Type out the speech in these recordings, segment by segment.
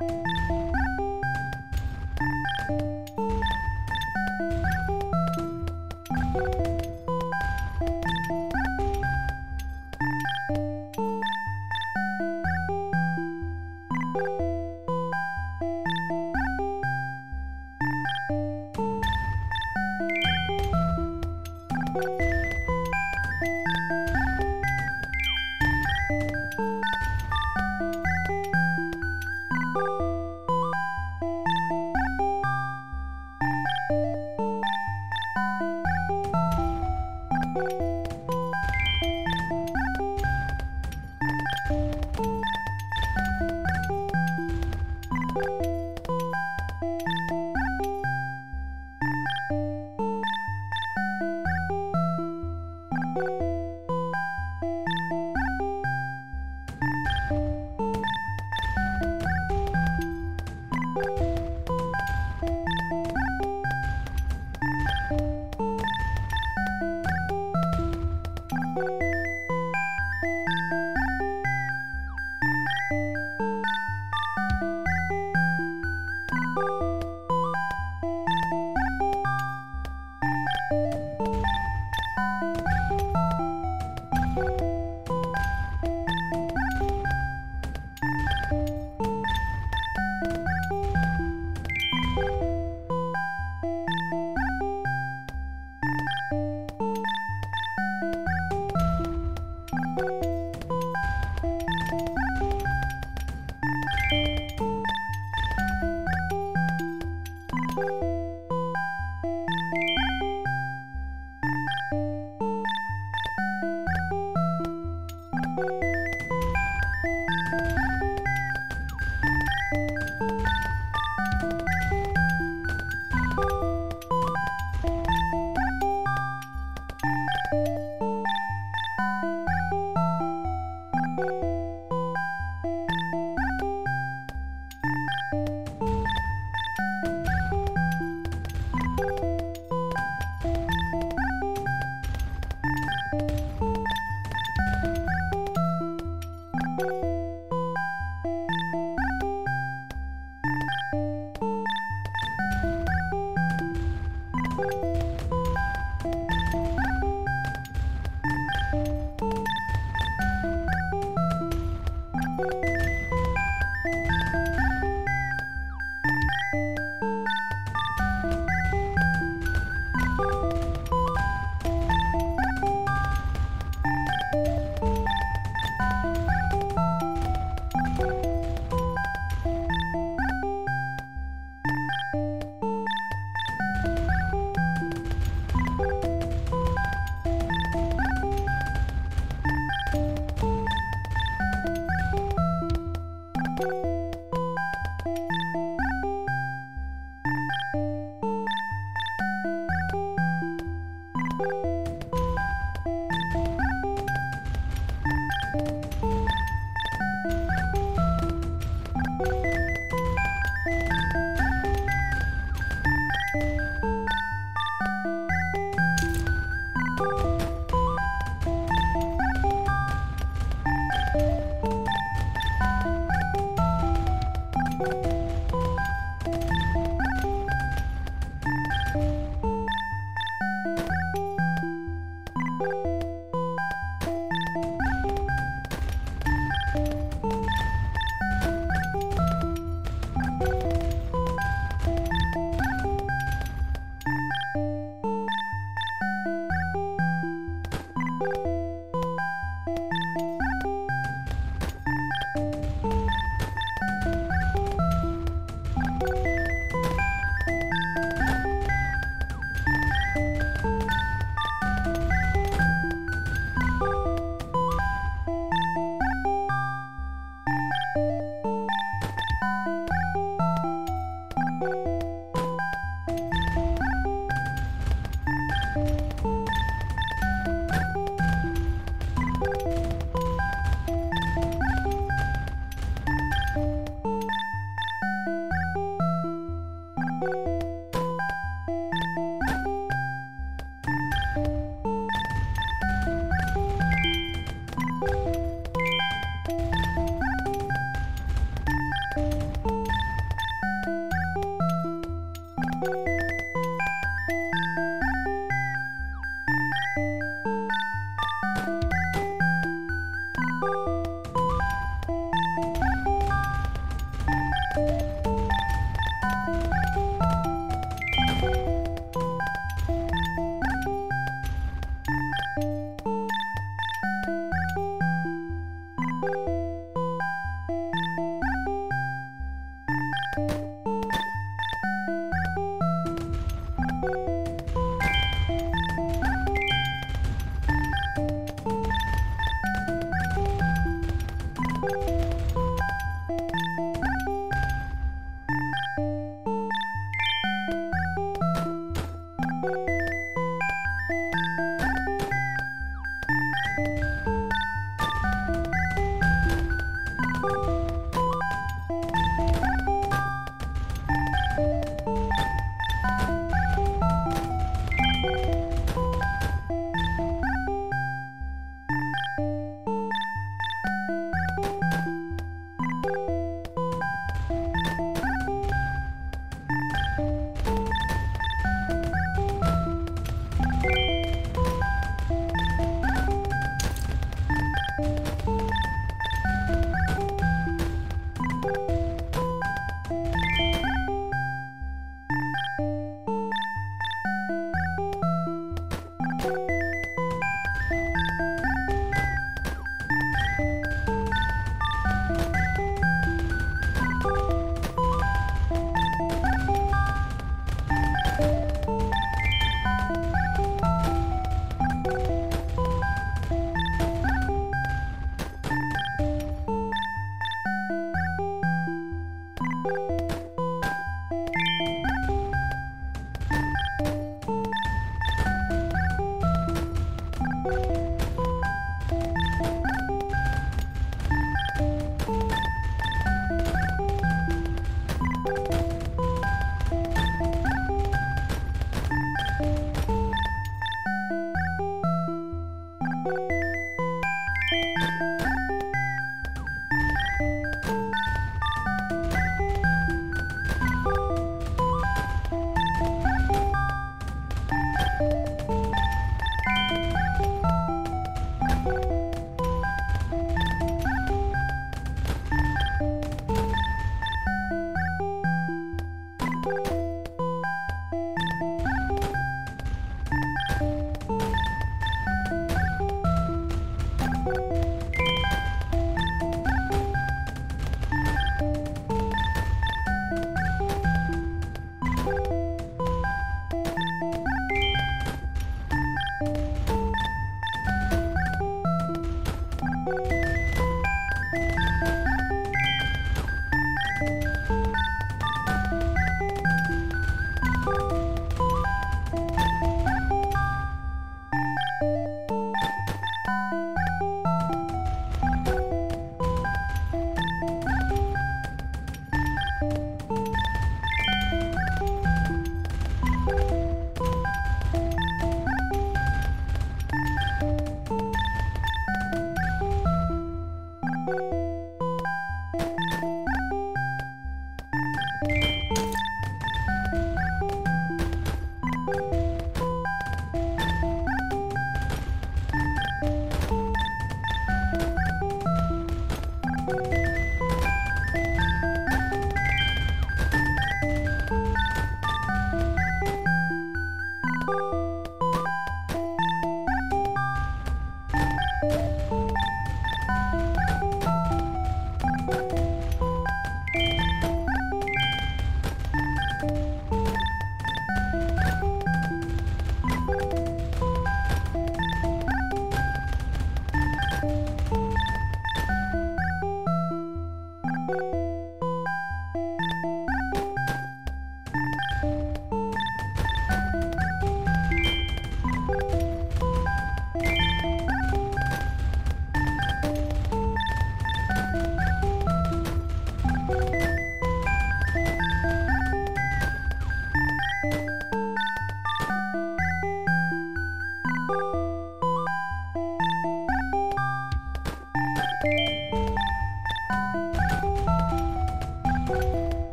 you Thank you.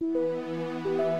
you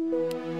Música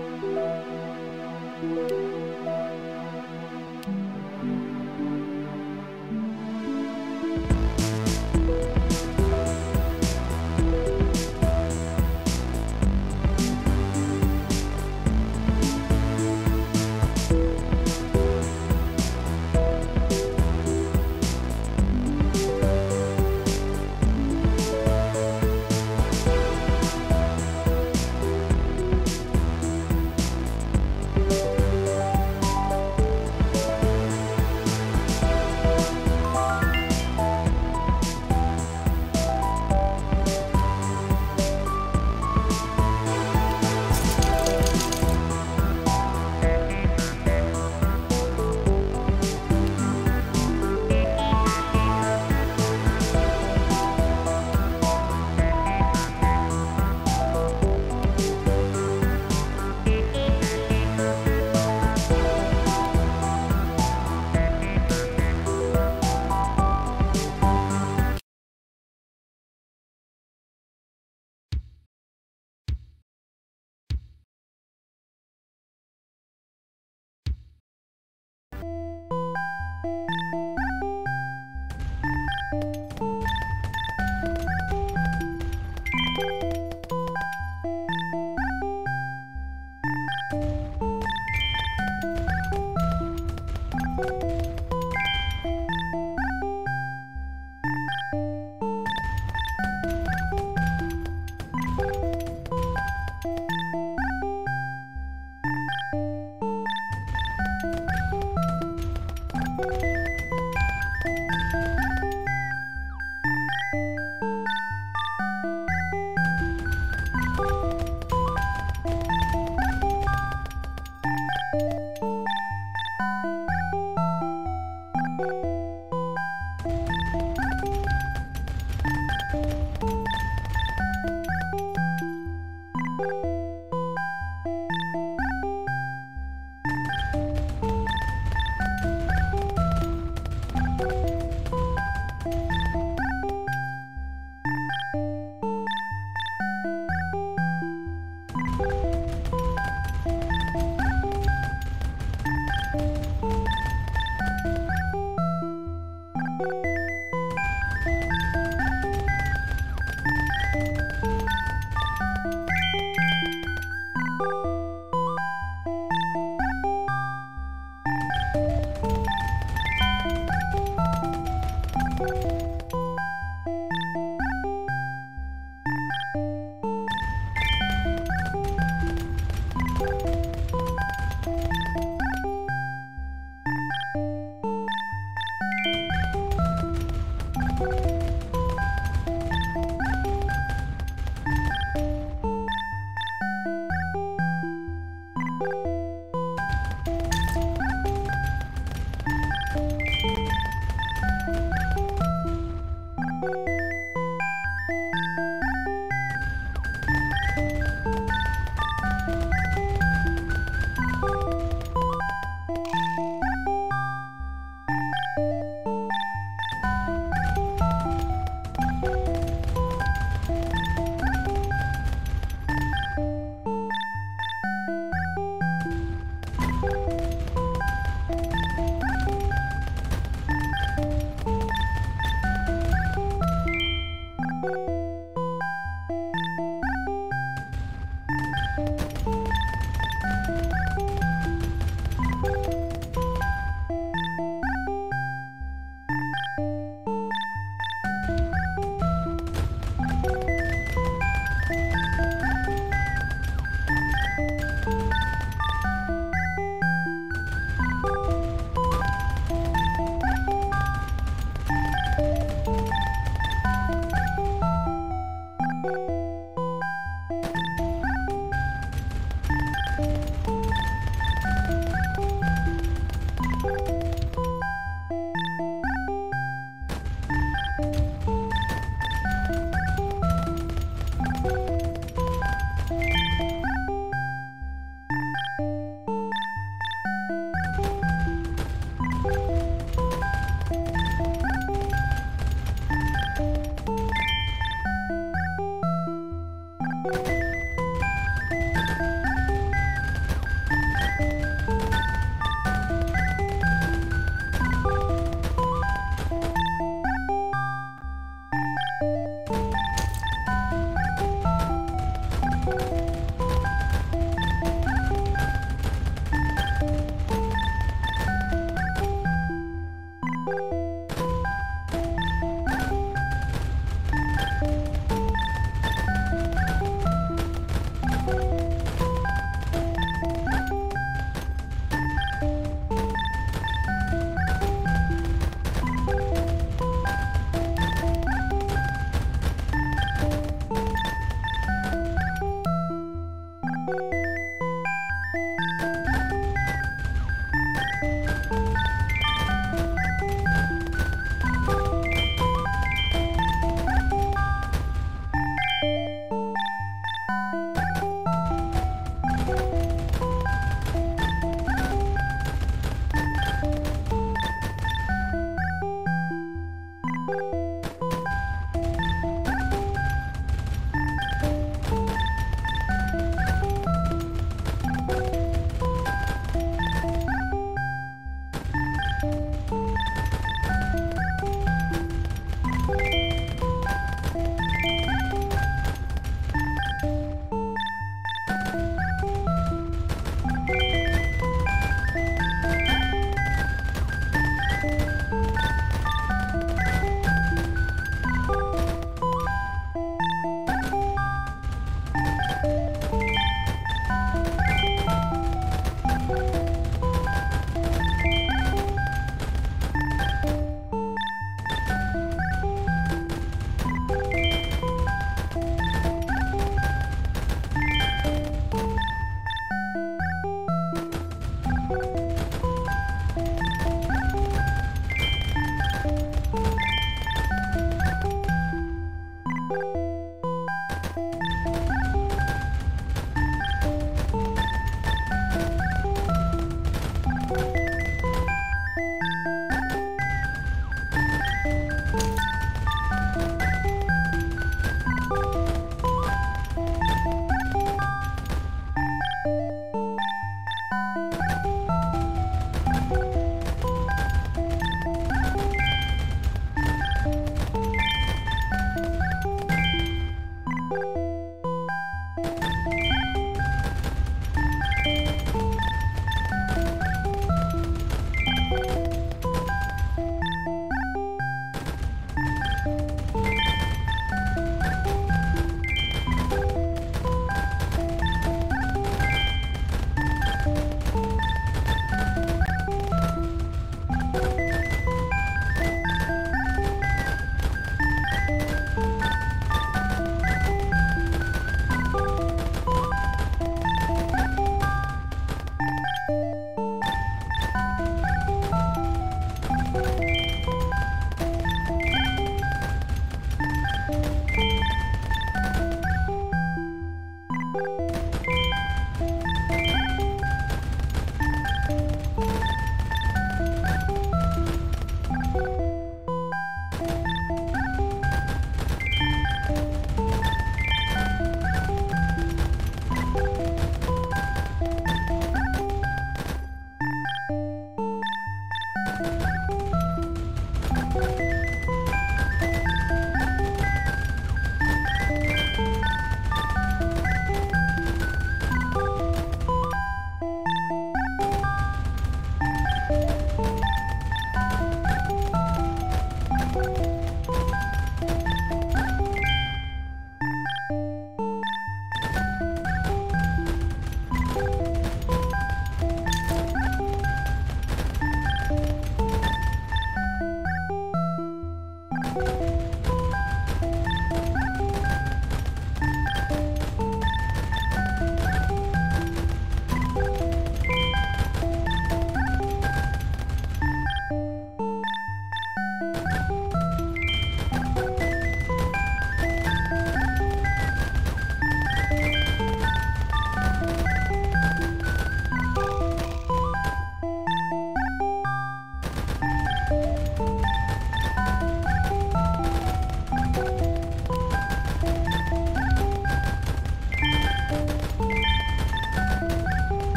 you